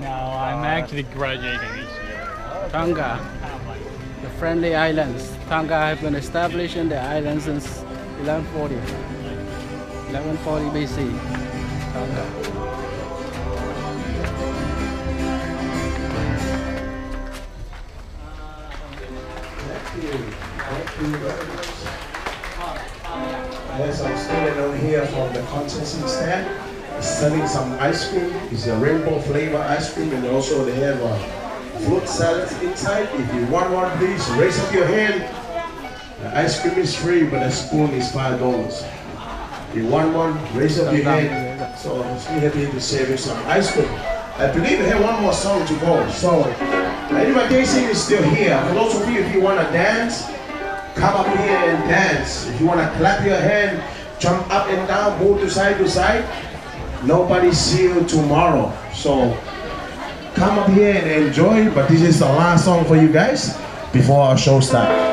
No, I'm actually graduating this year. Tonga, the friendly islands. Tonga have been established in the island since 1140. 1140 BC. Tonga. There's some student over here from the concession stand selling some ice cream. It's a rainbow flavor ice cream and also they have a fruit salad inside. If you want one, please raise up your hand. The ice cream is free, but the spoon is five dollars. If you want one, raise up your hand. So I'm still happy to serve you some ice cream. I believe we have one more song to go. So Lady Dancing is still here. For those of you, if you want to dance, come up here and dance. If you want to clap your hand, jump up and down, move to side to side. Nobody see you tomorrow. So come up here and enjoy. But this is the last song for you guys before our show starts.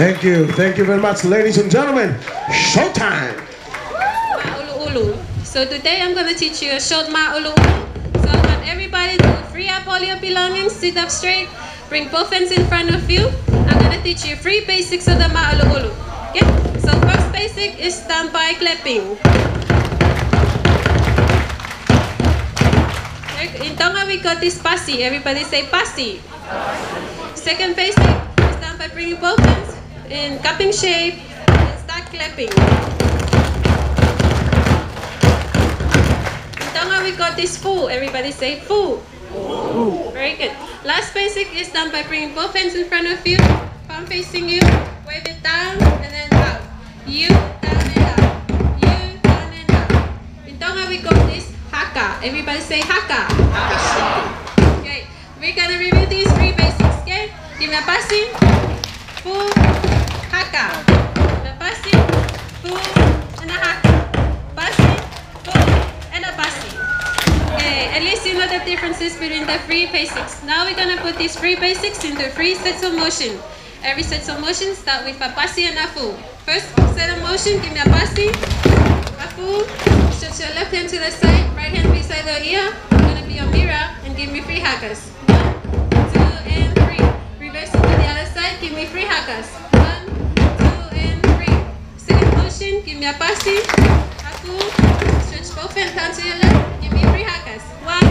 Thank you. Thank you very much, ladies and gentlemen. Showtime. Ulu. So today I'm gonna teach you a short Ma. So I want everybody to free up all your belongings, sit up straight, bring both hands in front of you. I'm gonna teach you three basics of the Ma. Okay? So first basic is stand by clapping. In Tonga we got this pasi. Everybody say pasi. Second basic is done by bringing both hands in cupping shape and start clapping. In Tonga we got this fu. Everybody say fu. Very good. Last basic is done by bringing both hands in front of you, palm facing you, wave it down and then out. You, down and out. You, down and out. In Tonga we got this haka. Everybody say haka. Okay, we're gonna review these three basics, okay? Give me a pasi, fu, haka. Pasi, fu, and a haka. Passing, fu, and a passing. Okay, at least you know the differences between the three basics. Now we're gonna put these three basics into three sets of motion. Every set of motion start with a pasi and a fu. First set of motion, give me a pasi, a fu. Stretch your left hand to the side, right hand beside the ear. Gonna be a mirror and give me three hakas. One, two, and three. Reverse it to the other side, give me three hakas. Second give me a pasi, a fu. Stretch both hands down to your left, give me three hakas. One,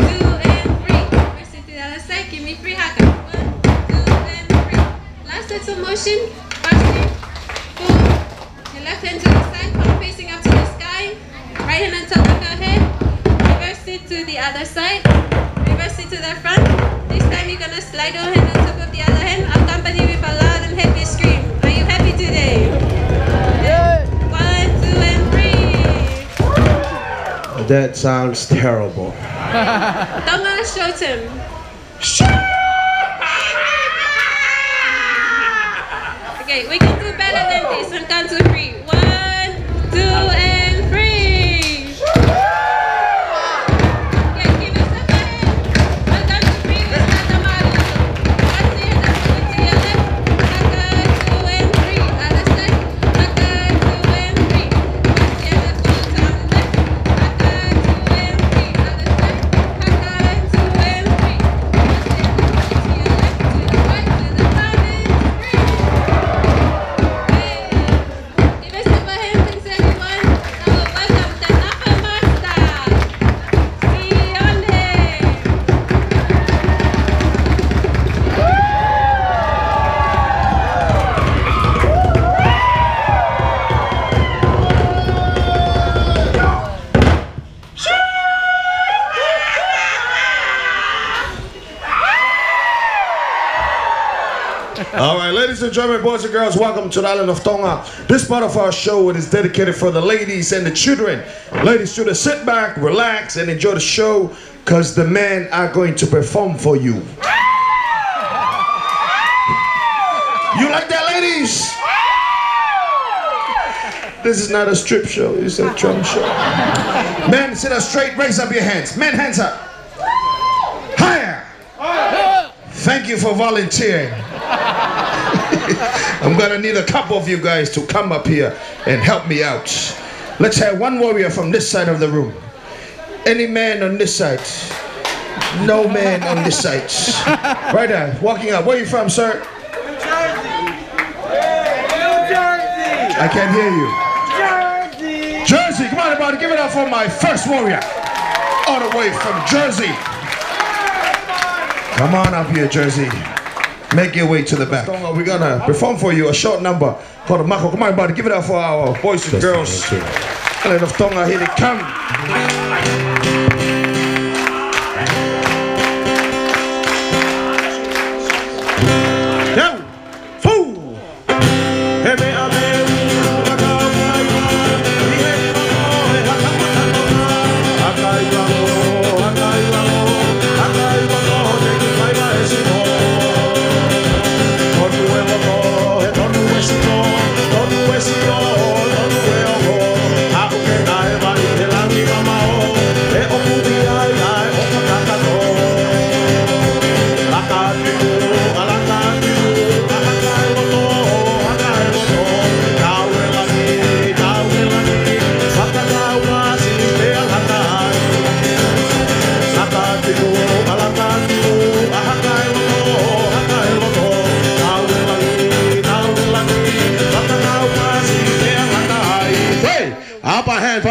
two, and three. Reverse it to the other side, give me three hakas. One, two, and three. Last of motion, pasi, fu. Your left hand to the side, palm facing up to the sky. Right hand on top of your head. Reverse it to the other side. Reverse it to the front. This time you're gonna slide your hand on That sounds terrible. Tonga show him. Okay, we can and gentlemen, boys and girls, welcome to the island of Tonga. This part of our show it is dedicated for the ladies and the children. Ladies, should sit back, relax, and enjoy the show because the men are going to perform for you. You like that, ladies? This is not a strip show, it's a drum show. Men, sit up straight, raise up your hands. Men, hands up. Higher. Thank you for volunteering. I'm gonna need a couple of you guys to come up here and help me out. Let's have one warrior from this side of the room. Any man on this side? No man on this side. Right there, walking up. Where you from, sir? New Jersey. New Jersey. I can't hear you. Jersey. Jersey, come on, everybody, give it up for my first warrior. All the way from Jersey. Come on up here, Jersey. Make your way to the back. We're gonna perform for you a short number called Mako. Come on, buddy, give it up for our boys and girls. Island of Tonga, here they come.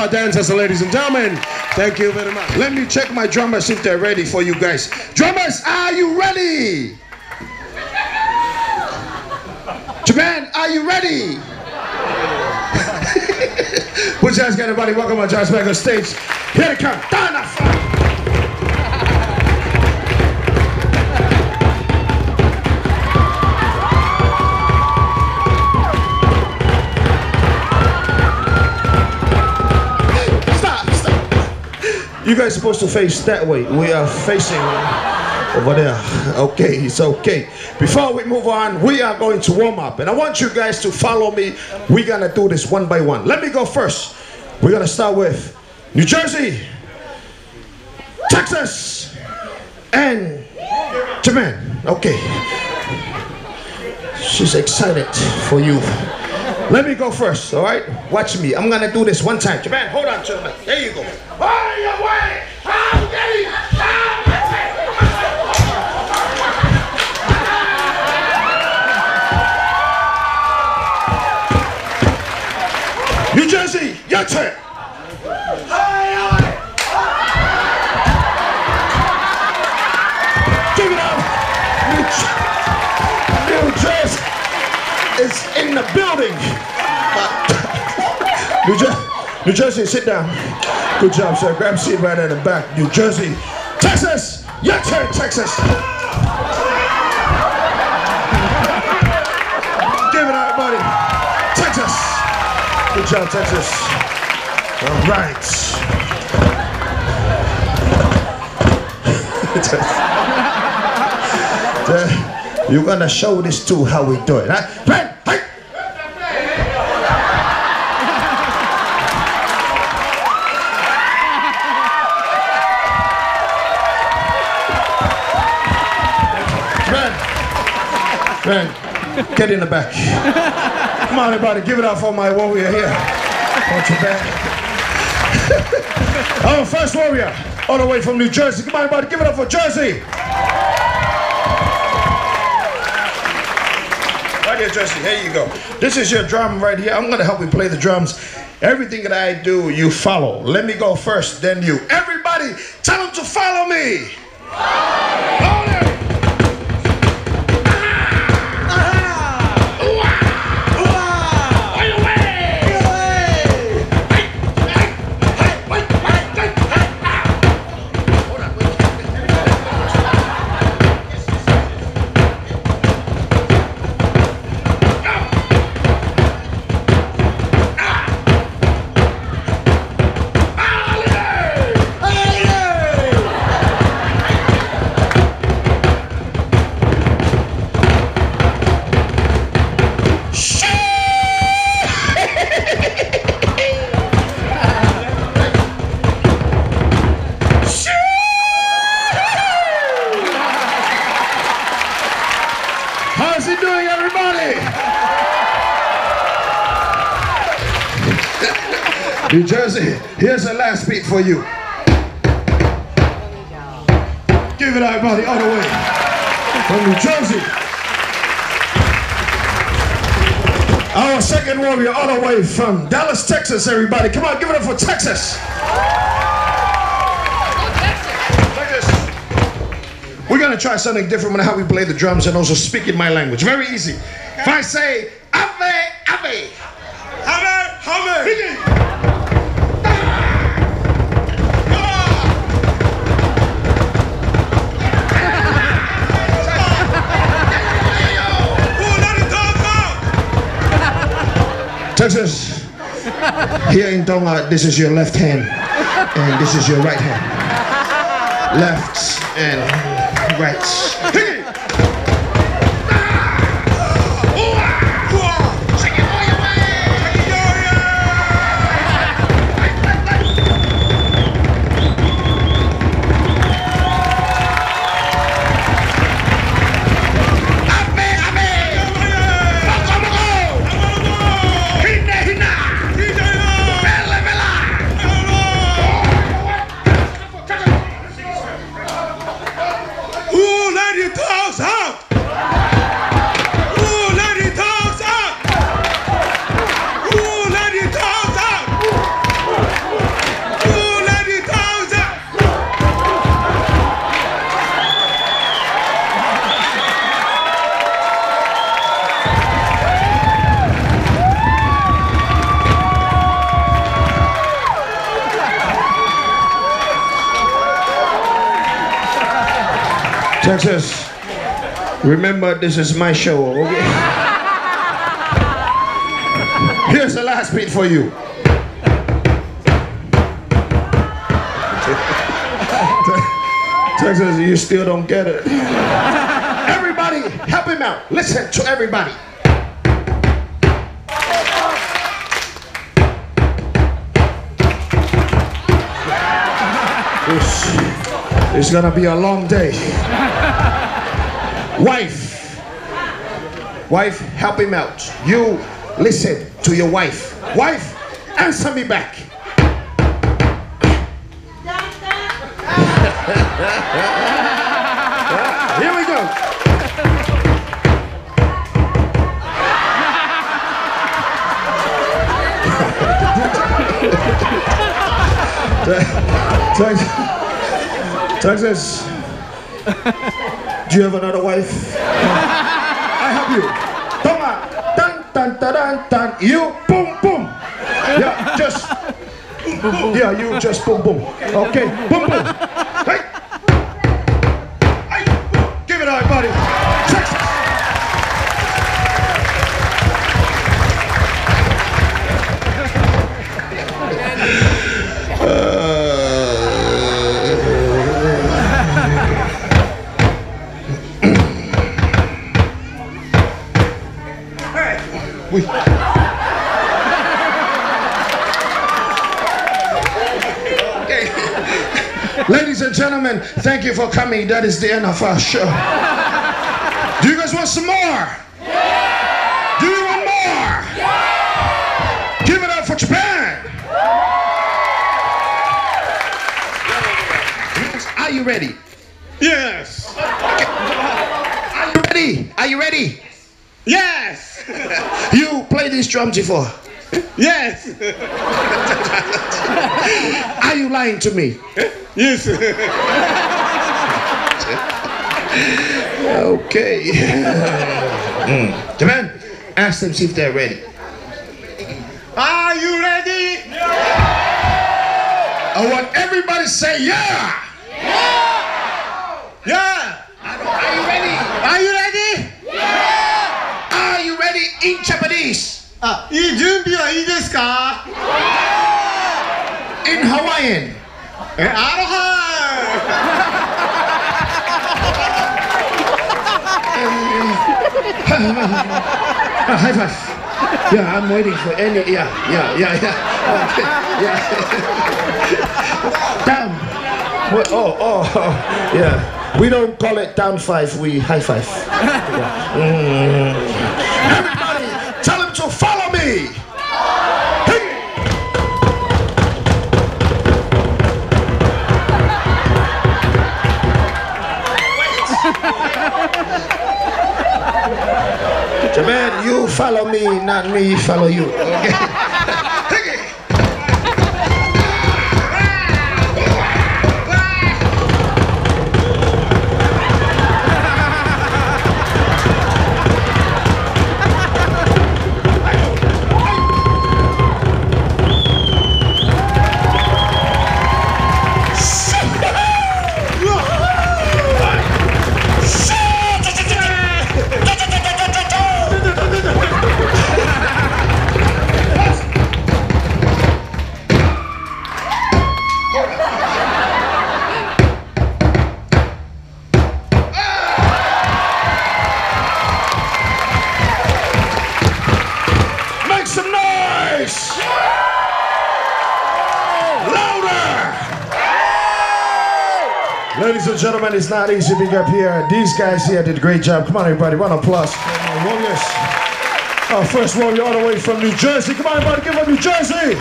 Our dancers, ladies and gentlemen. Thank you very much. Let me check my drummers if they're ready for you guys. Drummers, are you ready? Japan, are you ready? Put your hands together, everybody. Welcome our Josh back on stage. Here they come. Donna You guys supposed to face that way. We are facing over there. Okay, it's okay. Before we move on, we are going to warm up. And I want you guys to follow me. We're going to do this one by one. Let me go first. We're going to start with New Jersey, Texas, and Japan. Okay. She's excited for you. Let me go first, all right? Watch me. I'm gonna do this one time. Japan, hold on mic. There you go. On your way. I'm getting. New Jersey, your turn. Give it up. New Jersey is in the building. New, Jer- New Jersey, sit down. Good job, sir. Grab a seat right in the back. New Jersey, Texas. Your turn, Texas. Give it out, buddy. Texas. Good job, Texas. All right. You're gonna show this too how we do it. Right? Man, get in the back. Come on, everybody, give it up for my warrior here. Don't you back. Our first warrior, all the way from New Jersey. Come on, everybody, give it up for Jersey. Right here, Jersey. Here you go. This is your drum right here. I'm gonna help you play the drums. Everything that I do, you follow. Let me go first, then you. Everybody, tell them to follow me. Hold it. How's he doing, everybody? New Jersey, here's the last beat for you. Give it everybody, all the way from New Jersey. Our second warrior, all the way from Dallas, Texas, everybody. Come on, give it up for. Texas. We're gonna try something different with how we play the drums and also speak in my language. Very easy. If I say Ave, Ave, Ave, Ave, Texas, here in Tonga, this is your left hand, and this is your right hand. Left and right. Texas, remember this is my show, okay? Here's the last beat for you. Texas, you still don't get it. Everybody, help him out. Listen to everybody. It's gonna be a long day. Wife, wife, help him out. You listen to your wife. Wife, answer me back. Here we go. Texas. Texas. Do you have another wife? I have you. Toma. Tan tan tan tan. You boom boom. Yeah, just. Yeah, you just boom boom. Okay, boom boom. We... Ladies and gentlemen, thank you for coming. That is the end of our show. Do you guys want some more? Yeah! Do you want more? Yeah! Give it up for Japan! Are you ready? Yes! Okay. Are you ready? Are you ready? Yes! You play these drums before. Yes. Are you lying to me? Yes. Okay. Mm. man, ask them see if they're ready. Are you ready? Yeah. I want everybody to say yeah. Yeah. Are you ready? Are you ready? Are you ready in Japanese? あ、いい準備はいいですか In Hawaiian? え、アロハ Ah, high five. Yeah, I'm waiting for any. Yeah, yeah, yeah, yeah. Okay, yeah. down. What- Oh, oh, oh, yeah. We don't call it down five. We high five. Yeah. Mm. Japan, you follow me, not me follow you. Okay. and gentlemen, it's not easy being up here. These guys here did a great job. Come on, everybody, of applause for my warriors. Our first warrior all the way from New Jersey. Come on, everybody, give up New Jersey!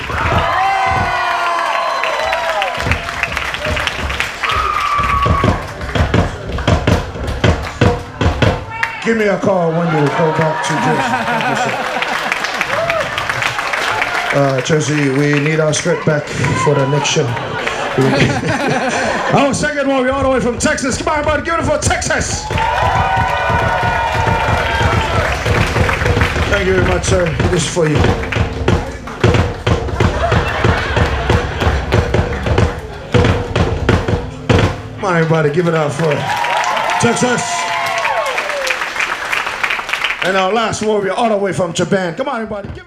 Give me a call when you go back to Jersey. Uh, Jersey, we need our script back for the next show. our second one, we all the way from Texas. Come on, everybody, give it for Texas. Thank you very much, sir. This is for you. Come on, everybody, give it up for Texas. And our last warrior, all the way from Japan. Come on, everybody, give it